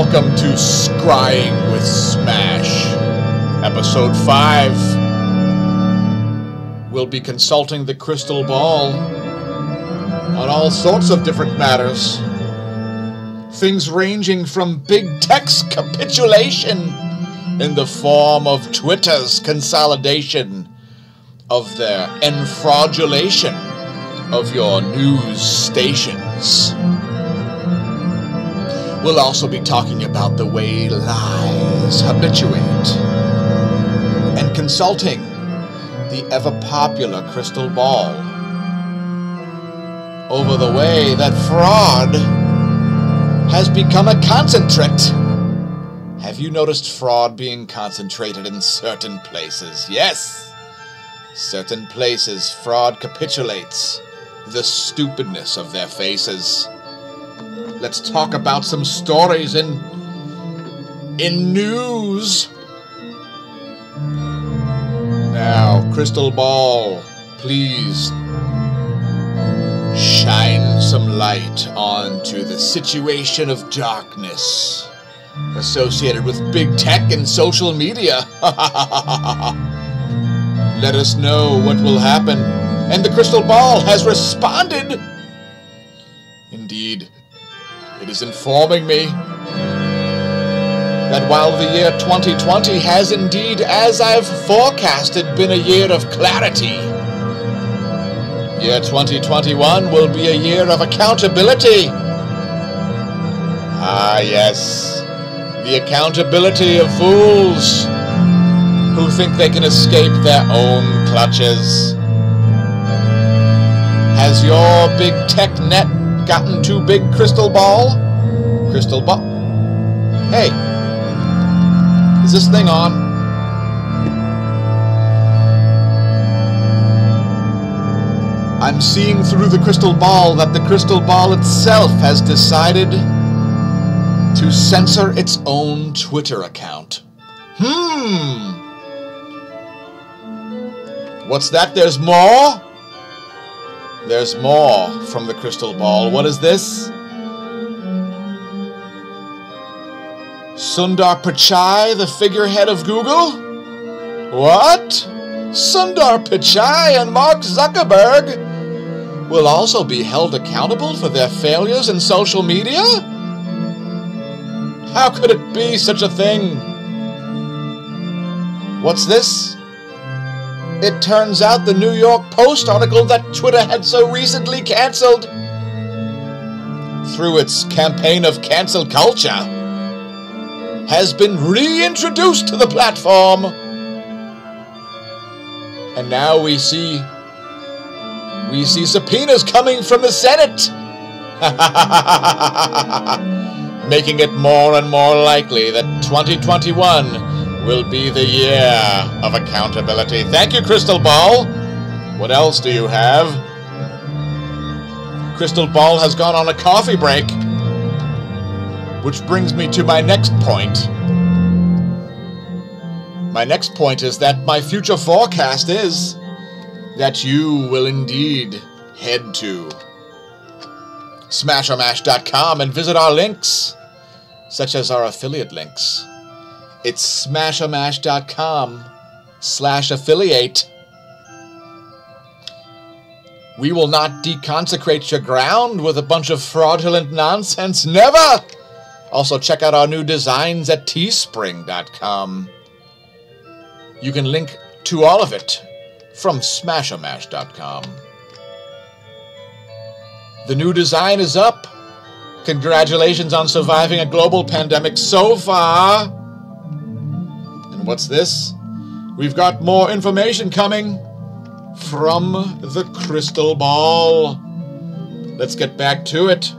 Welcome to Scrying with Smash, Episode 5. We'll be consulting the crystal ball on all sorts of different matters. Things ranging from big tech's capitulation in the form of Twitter's consolidation of their enfraudulation of your news stations. We'll also be talking about the way lies habituate and consulting the ever popular crystal ball over the way that fraud has become a concentrate. Have you noticed fraud being concentrated in certain places? Yes! Certain places, fraud capitulates the stupidness of their faces. Let's talk about some stories in in news. Now, Crystal Ball, please shine some light onto the situation of darkness associated with big tech and social media. Let us know what will happen. And the crystal ball has responded. Indeed, it is informing me that while the year 2020 has indeed, as I've forecasted, been a year of clarity, year 2021 will be a year of accountability. Ah, yes, the accountability of fools who think they can escape their own clutches. Has your big tech net gotten too big, Crystal Ball? Crystal Ball? Hey, is this thing on? I'm seeing through the crystal ball that the crystal ball itself has decided to censor its own Twitter account. Hmm. What's that? There's more? There's more from the crystal ball. What is this? Sundar Pichai, the figurehead of Google? What? Sundar Pichai and Mark Zuckerberg will also be held accountable for their failures in social media? How could it be such a thing? What's this? It turns out the New York Post article that Twitter had so recently cancelled, through its campaign of cancel culture, has been reintroduced to the platform. And now we see we see subpoenas coming from the Senate. Making it more and more likely that 2021 will be the year of accountability. Thank you, Crystal Ball. What else do you have? Crystal Ball has gone on a coffee break. Which brings me to my next point. My next point is that my future forecast is that you will indeed head to smashomash.com and visit our links, such as our affiliate links. It's smashomash.com slash affiliate. We will not deconsecrate your ground with a bunch of fraudulent nonsense. Never! Also, check out our new designs at teespring.com. You can link to all of it from smashomash.com. The new design is up. Congratulations on surviving a global pandemic so far. And what's this? We've got more information coming from the crystal ball. Let's get back to it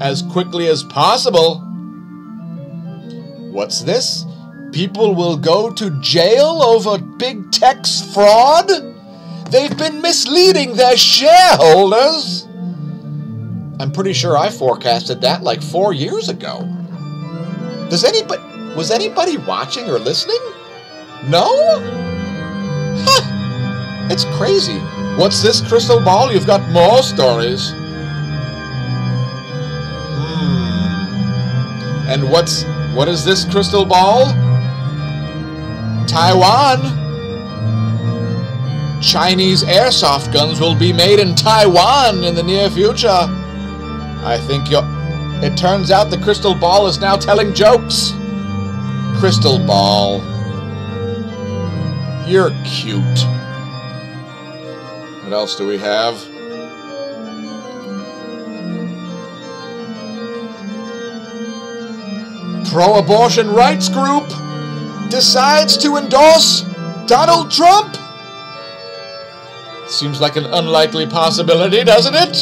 as quickly as possible. What's this? People will go to jail over big tech's fraud? They've been misleading their shareholders. I'm pretty sure I forecasted that like four years ago. Does anybody was anybody watching or listening? No? Huh. It's crazy. What's this crystal ball? You've got more stories. Hmm. And what's what is this crystal ball? Taiwan. Chinese airsoft guns will be made in Taiwan in the near future. I think you It turns out the crystal ball is now telling jokes. Crystal ball. You're cute. What else do we have? Pro abortion rights group decides to endorse Donald Trump. Seems like an unlikely possibility, doesn't it?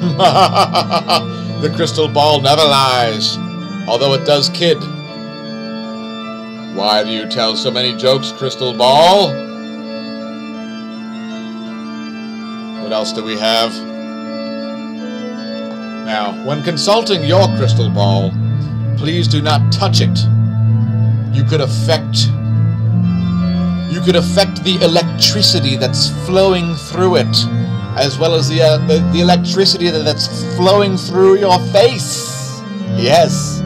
the crystal ball never lies, although it does kid. Why do you tell so many jokes, crystal ball? What else do we have? Now, when consulting your crystal ball, please do not touch it. You could affect you could affect the electricity that's flowing through it, as well as the, uh, the, the electricity that's flowing through your face. Yes.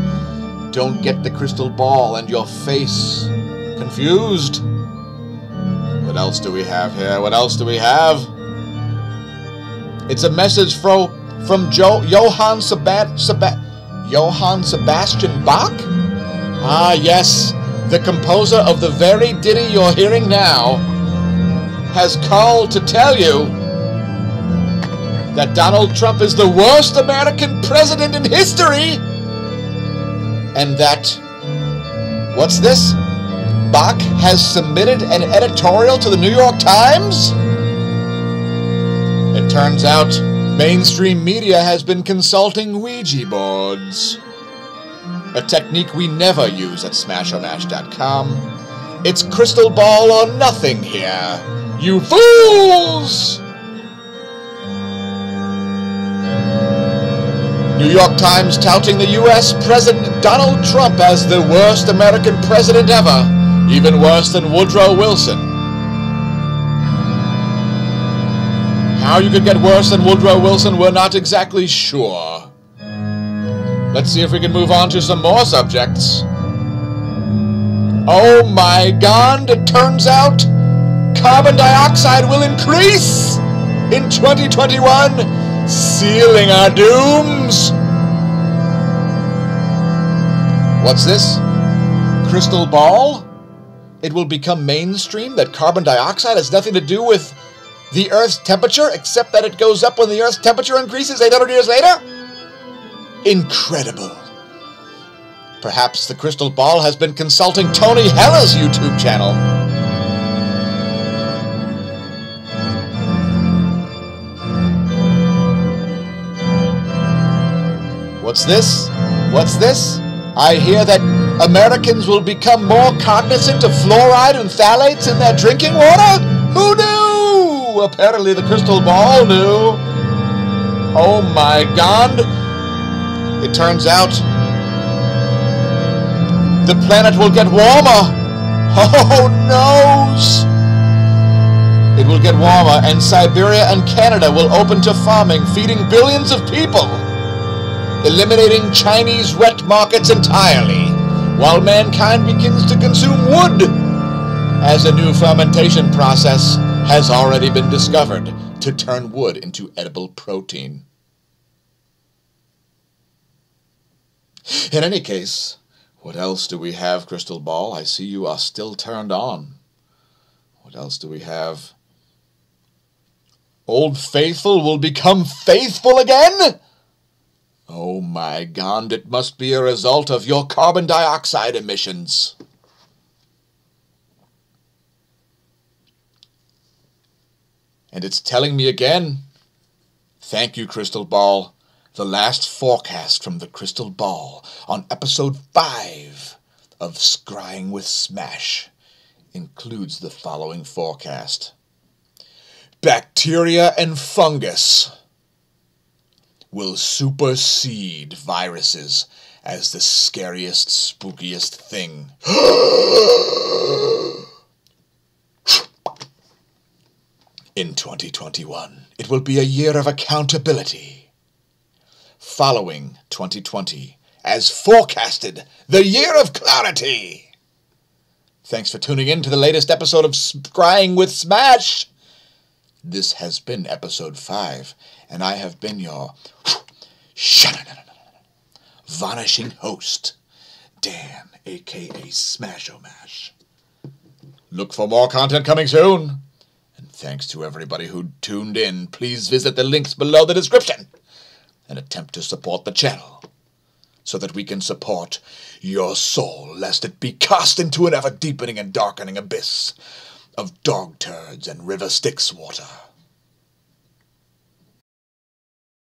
Don't get the crystal ball and your face confused. What else do we have here? What else do we have? It's a message from from jo- Johann Sebastian Seb- Johann Sebastian Bach? Ah, yes, the composer of the very ditty you're hearing now has called to tell you that Donald Trump is the worst American president in history and that what's this? Bach has submitted an editorial to the New York Times? It turns out mainstream media has been consulting Ouija boards. A technique we never use at smashomash.com. It's crystal ball or nothing here. You fools! New York Times touting the U.S. President Donald Trump as the worst American president ever, even worse than Woodrow Wilson. How you could get worse than Woodrow Wilson, we're not exactly sure. Let's see if we can move on to some more subjects. Oh my god, it turns out carbon dioxide will increase in 2021 sealing our dooms. What's this? Crystal ball? It will become mainstream that carbon dioxide has nothing to do with the Earth's temperature, except that it goes up when the Earth's temperature increases 800 years later? Incredible. Perhaps the crystal ball has been consulting Tony Heller's YouTube channel. What's this? What's this? I hear that Americans will become more cognizant of fluoride and phthalates in their drinking water? Who knew? Apparently the crystal ball knew. Oh my god. It turns out the planet will get warmer. Oh noes! It will get warmer and Siberia and Canada will open to farming, feeding billions of people eliminating Chinese wet markets entirely, while mankind begins to consume wood, as a new fermentation process has already been discovered to turn wood into edible protein. In any case, what else do we have, Crystal Ball? I see you are still turned on. What else do we have? Old Faithful will become faithful again? Oh my god, it must be a result of your carbon dioxide emissions. And it's telling me again. Thank you, Crystal Ball. The last forecast from the Crystal Ball on episode 5 of Scrying with Smash includes the following forecast Bacteria and fungus will supersede viruses as the scariest, spookiest thing. In 2021, it will be a year of accountability. Following 2020 as forecasted, the year of clarity. Thanks for tuning in to the latest episode of Scrying with Smash. This has been episode 5, and I have been your vanishing host, Dan, aka Smash-O-Mash. Look for more content coming soon. Thanks to everybody who tuned in. Please visit the links below the description and attempt to support the channel so that we can support your soul lest it be cast into an ever deepening and darkening abyss of dog turds and river Styx water.